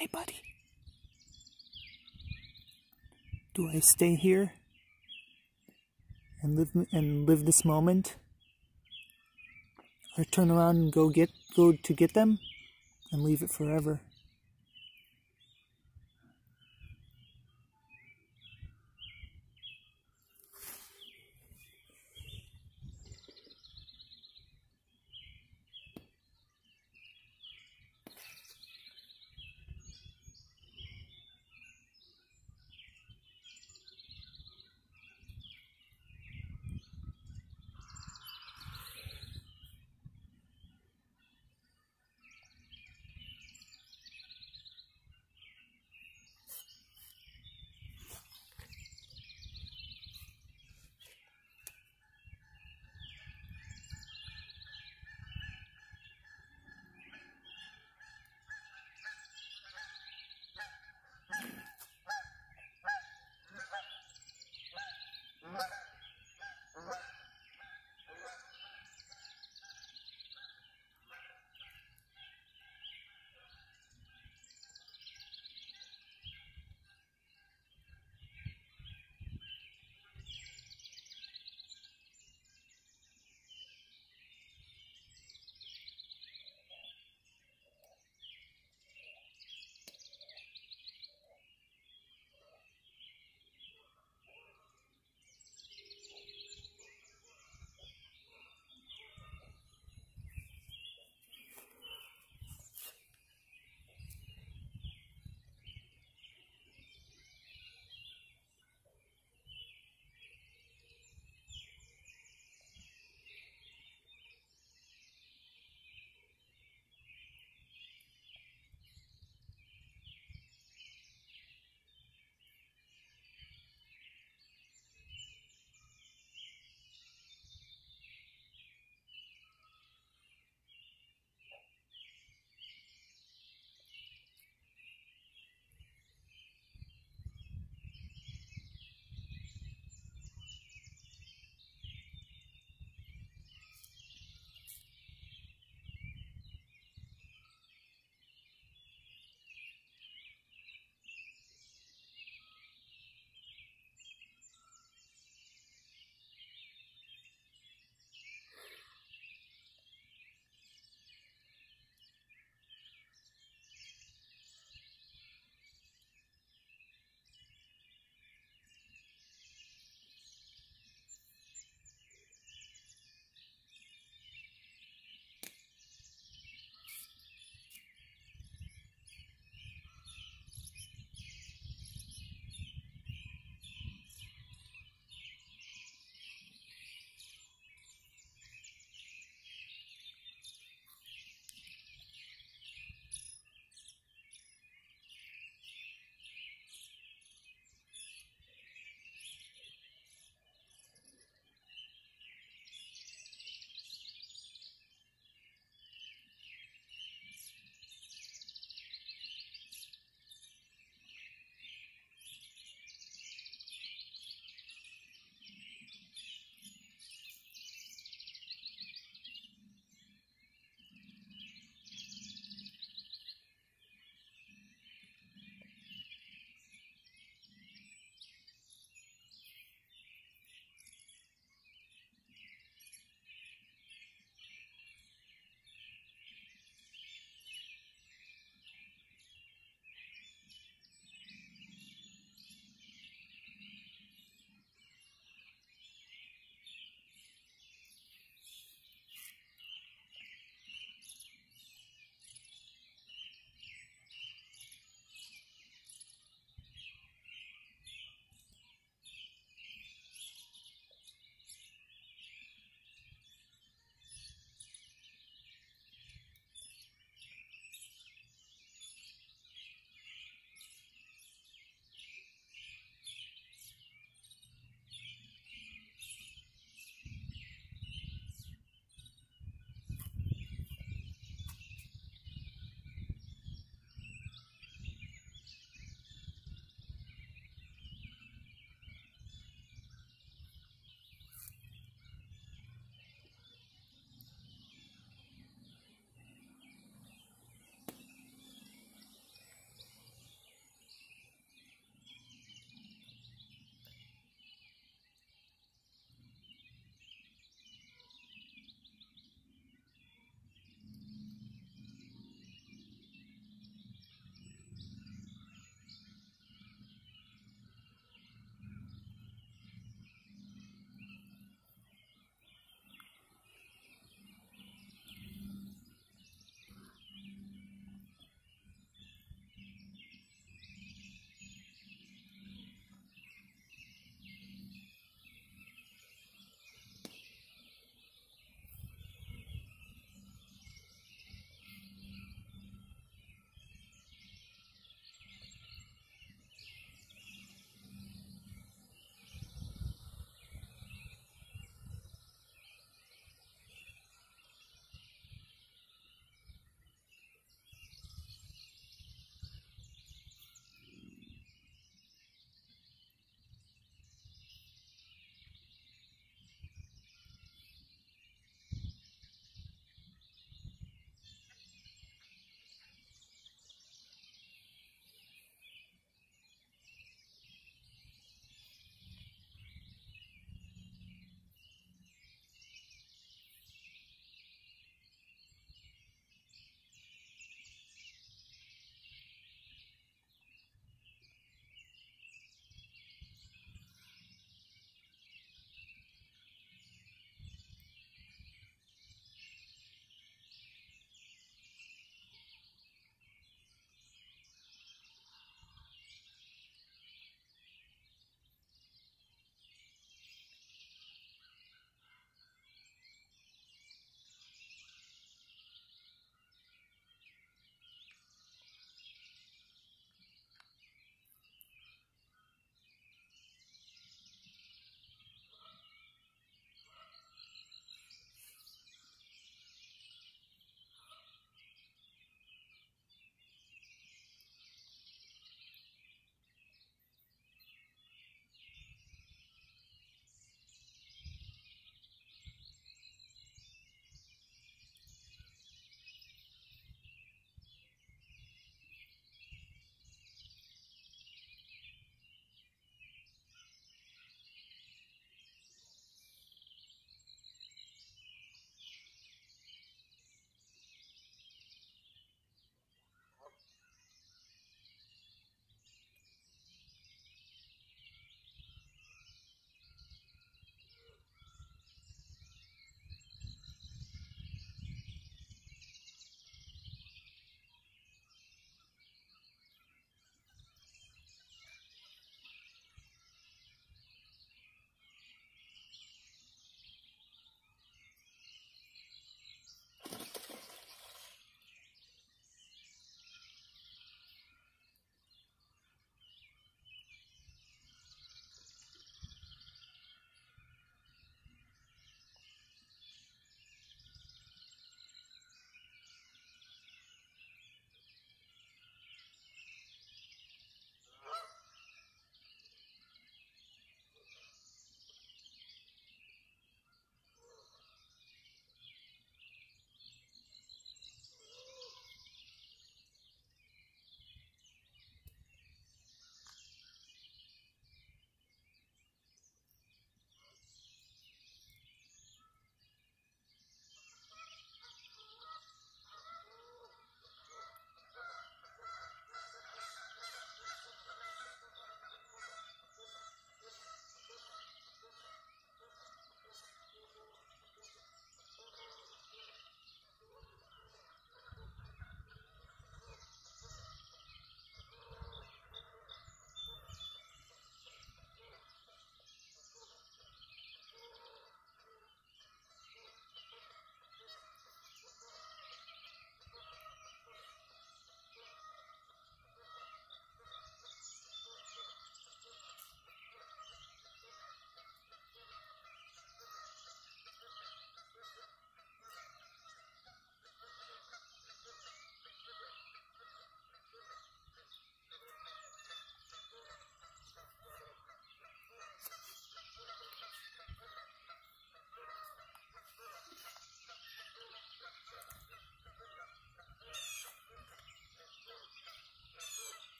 Hey, buddy. Do I stay here and live and live this moment, or turn around and go get go to get them, and leave it forever?